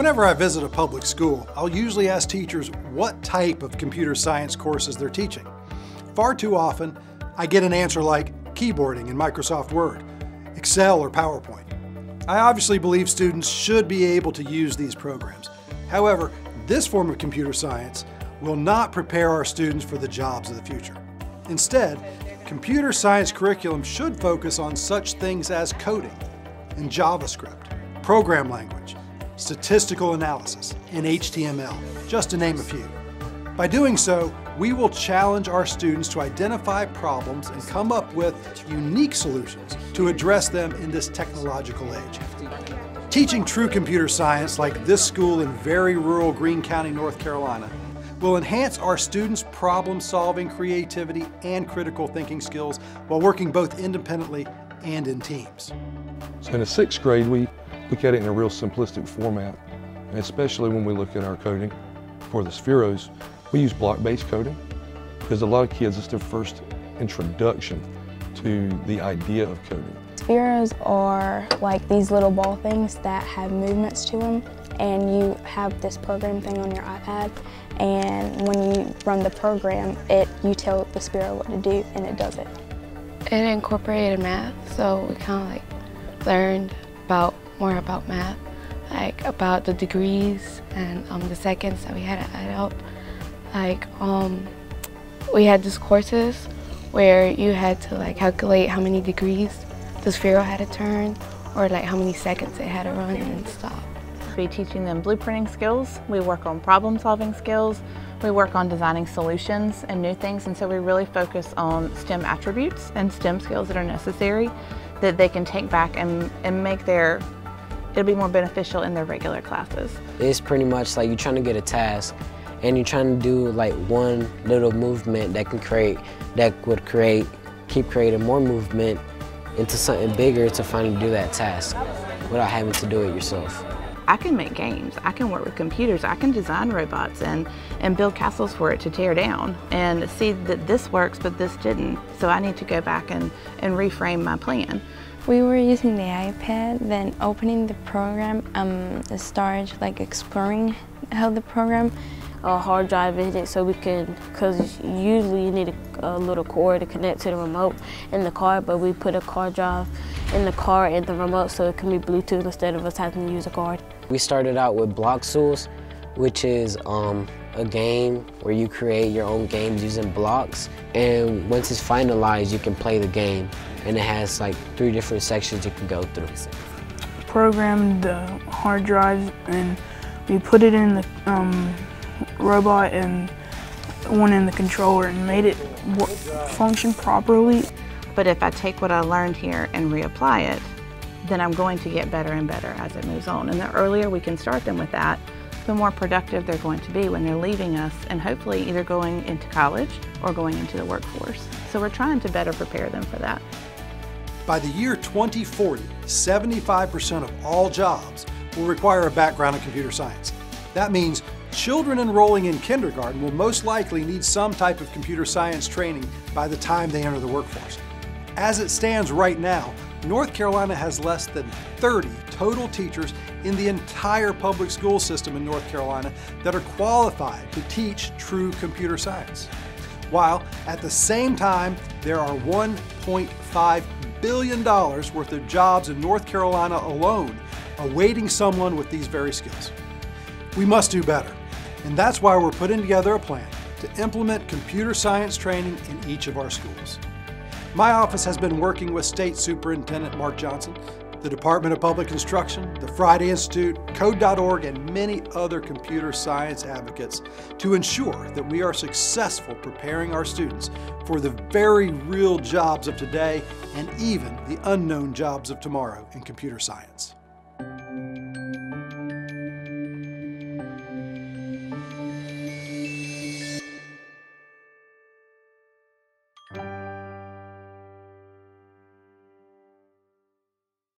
Whenever I visit a public school, I'll usually ask teachers what type of computer science courses they're teaching. Far too often, I get an answer like keyboarding in Microsoft Word, Excel or PowerPoint. I obviously believe students should be able to use these programs. However, this form of computer science will not prepare our students for the jobs of the future. Instead, computer science curriculum should focus on such things as coding and JavaScript, program language, statistical analysis, and HTML, just to name a few. By doing so, we will challenge our students to identify problems and come up with unique solutions to address them in this technological age. Teaching true computer science like this school in very rural Greene County, North Carolina, will enhance our students' problem-solving creativity and critical thinking skills while working both independently and in teams. So in the sixth grade, we look at it in a real simplistic format, and especially when we look at our coding for the Spheros, we use block-based coding because a lot of kids, it's their first introduction to the idea of coding. Spheros are like these little ball things that have movements to them and you have this program thing on your iPad and when you run the program, it you tell the Sphero what to do and it does it. It incorporated math, so we kind of like learned about more about math, like about the degrees and um, the seconds that we had to add up. Like um, we had these courses where you had to like calculate how many degrees the Sphero had to turn or like how many seconds it had to run and stop. Be teaching them blueprinting skills, we work on problem solving skills, we work on designing solutions and new things and so we really focus on STEM attributes and STEM skills that are necessary that they can take back and, and make their, it'll be more beneficial in their regular classes. It's pretty much like you're trying to get a task and you're trying to do like one little movement that can create, that would create, keep creating more movement into something bigger to finally do that task without having to do it yourself. I can make games, I can work with computers, I can design robots and, and build castles for it to tear down and see that this works but this didn't. So I need to go back and, and reframe my plan. We were using the iPad, then opening the program, um, started like exploring how the program a hard drive in it so we can, because usually you need a, a, little cord to connect to the remote in the car, but we put a car drive in the car and the remote so it can be Bluetooth instead of us having to use a card. We started out with Bloxels, which is um, a game where you create your own games using blocks. And once it's finalized, you can play the game. And it has like three different sections you can go through. Programmed the hard drive and we put it in the um, robot and one in the controller and made it function properly. But if I take what I learned here and reapply it, then I'm going to get better and better as it moves on. And the earlier we can start them with that, the more productive they're going to be when they're leaving us and hopefully either going into college or going into the workforce. So we're trying to better prepare them for that. By the year 2040, 75% of all jobs will require a background in computer science. That means Children enrolling in kindergarten will most likely need some type of computer science training by the time they enter the workforce. As it stands right now, North Carolina has less than 30 total teachers in the entire public school system in North Carolina that are qualified to teach true computer science. While at the same time, there are $1.5 billion worth of jobs in North Carolina alone awaiting someone with these very skills. We must do better. And that's why we're putting together a plan to implement computer science training in each of our schools. My office has been working with State Superintendent Mark Johnson, the Department of Public Instruction, the Friday Institute, Code.org, and many other computer science advocates to ensure that we are successful preparing our students for the very real jobs of today and even the unknown jobs of tomorrow in computer science.